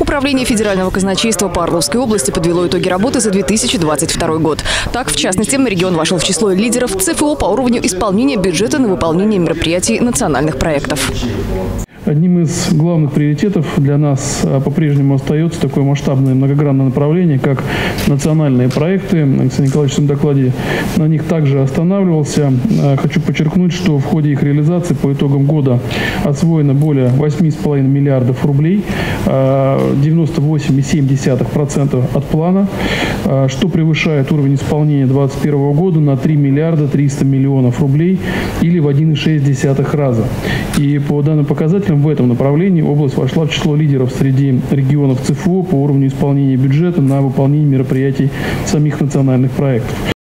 Управление федерального казначейства по области подвело итоги работы за 2022 год. Так, в частности, регион вошел в число лидеров ЦФО по уровню исполнения бюджета на выполнение мероприятий национальных проектов. Одним из главных приоритетов для нас а, по-прежнему остается такое масштабное многогранное направление, как национальные проекты. Александр Николаевич в своем докладе на них также останавливался. А, хочу подчеркнуть, что в ходе их реализации по итогам года освоено более 8,5 миллиардов рублей, 98,7% а, от плана, что превышает уровень исполнения 2021 года на 3 миллиарда 300 миллионов рублей или в 1,6 раза. И по данным показателям в этом направлении область вошла в число лидеров среди регионов ЦФО по уровню исполнения бюджета на выполнение мероприятий самих национальных проектов.